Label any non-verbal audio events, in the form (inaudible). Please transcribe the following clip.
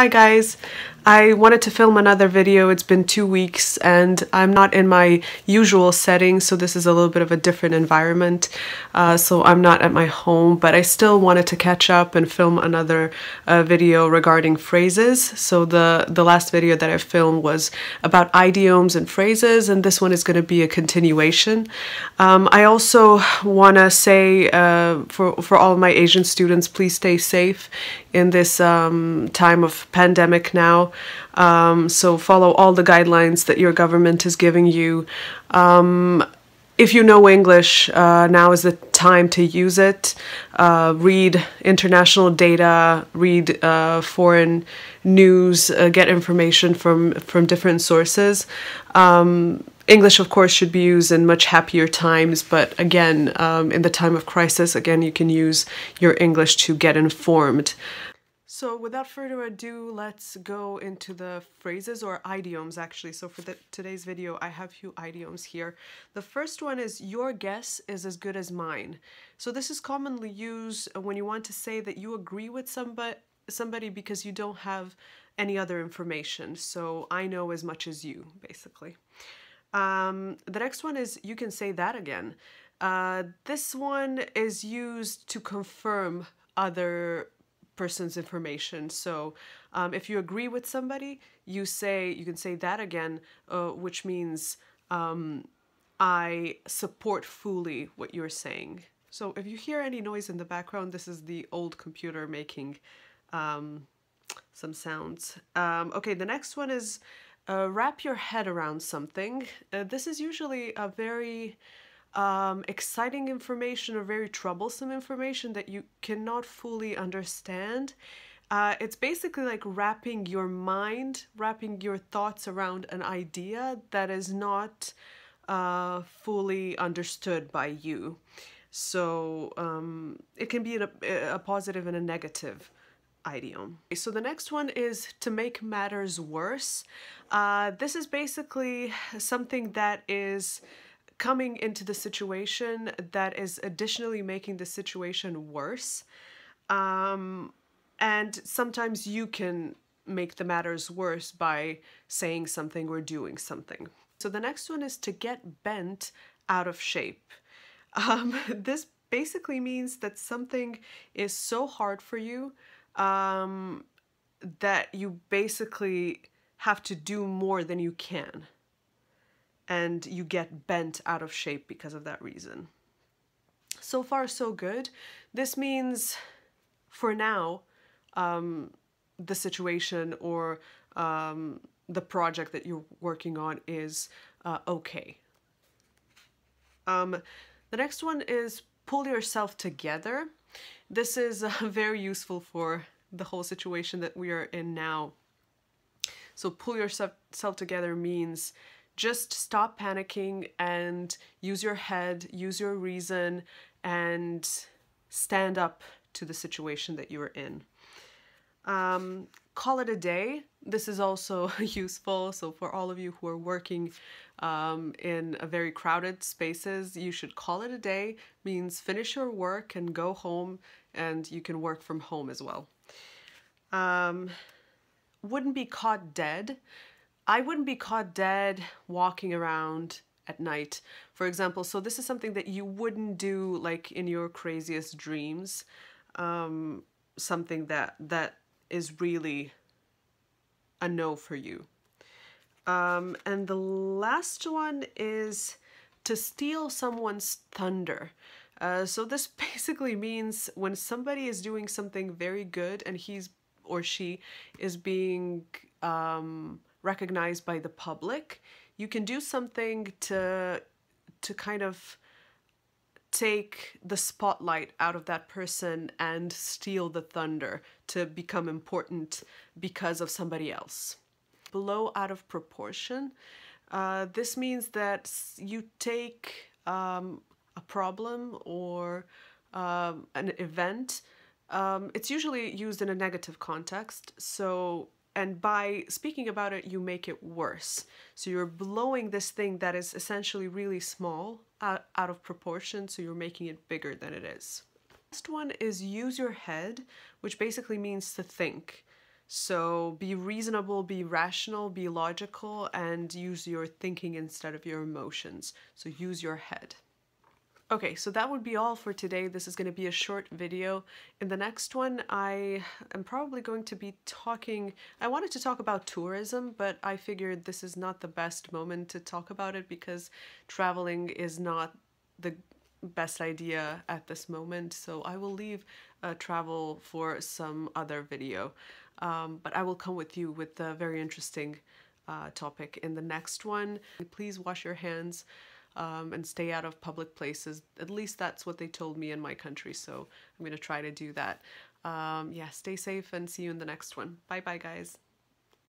Hi guys! I wanted to film another video. It's been two weeks and I'm not in my usual setting so this is a little bit of a different environment. Uh, so I'm not at my home but I still wanted to catch up and film another uh, video regarding phrases. So the, the last video that I filmed was about idioms and phrases and this one is going to be a continuation. Um, I also want to say uh, for, for all my Asian students please stay safe in this um, time of pandemic now. Um, so follow all the guidelines that your government is giving you. Um, if you know English, uh, now is the time to use it. Uh, read international data, read uh, foreign news, uh, get information from, from different sources. Um, English, of course, should be used in much happier times, but again, um, in the time of crisis, again, you can use your English to get informed. So without further ado, let's go into the phrases or idioms actually. So for the, today's video, I have a few idioms here. The first one is your guess is as good as mine. So this is commonly used when you want to say that you agree with somebody, somebody because you don't have any other information. So I know as much as you, basically. Um, the next one is you can say that again. Uh, this one is used to confirm other person's information. So um, if you agree with somebody, you say you can say that again, uh, which means um, I support fully what you're saying. So if you hear any noise in the background, this is the old computer making um, some sounds. Um, okay, the next one is uh, wrap your head around something. Uh, this is usually a very um, exciting information or very troublesome information that you cannot fully understand. Uh, it's basically like wrapping your mind, wrapping your thoughts around an idea that is not uh, fully understood by you. So um, it can be a, a positive and a negative idiom. So the next one is to make matters worse. Uh, this is basically something that is coming into the situation that is additionally making the situation worse. Um, and sometimes you can make the matters worse by saying something or doing something. So the next one is to get bent out of shape. Um, (laughs) this basically means that something is so hard for you um, that you basically have to do more than you can and you get bent out of shape because of that reason. So far, so good. This means for now, um, the situation or um, the project that you're working on is uh, okay. Um, the next one is pull yourself together. This is uh, (laughs) very useful for the whole situation that we are in now. So pull yourself together means just stop panicking and use your head, use your reason, and stand up to the situation that you're in. Um, call it a day. This is also (laughs) useful. So for all of you who are working um, in a very crowded spaces, you should call it a day. Means finish your work and go home, and you can work from home as well. Um, wouldn't be caught dead. I wouldn't be caught dead walking around at night, for example. So this is something that you wouldn't do like in your craziest dreams. Um, something that that is really a no for you. Um, and the last one is to steal someone's thunder. Uh, so this (laughs) basically means when somebody is doing something very good and he's or she is being um, recognized by the public, you can do something to to kind of take the spotlight out of that person and steal the thunder to become important because of somebody else. Blow out of proportion. Uh, this means that you take um, a problem or um, an event. Um, it's usually used in a negative context. So and by speaking about it, you make it worse. So you're blowing this thing that is essentially really small out, out of proportion, so you're making it bigger than it is. Next one is use your head, which basically means to think. So be reasonable, be rational, be logical, and use your thinking instead of your emotions. So use your head. Okay, so that would be all for today. This is going to be a short video. In the next one, I am probably going to be talking, I wanted to talk about tourism, but I figured this is not the best moment to talk about it because traveling is not the best idea at this moment. So I will leave uh, travel for some other video, um, but I will come with you with a very interesting uh, topic in the next one. Please wash your hands um, and stay out of public places. At least that's what they told me in my country, so I'm going to try to do that. Um, yeah, stay safe and see you in the next one. Bye bye, guys.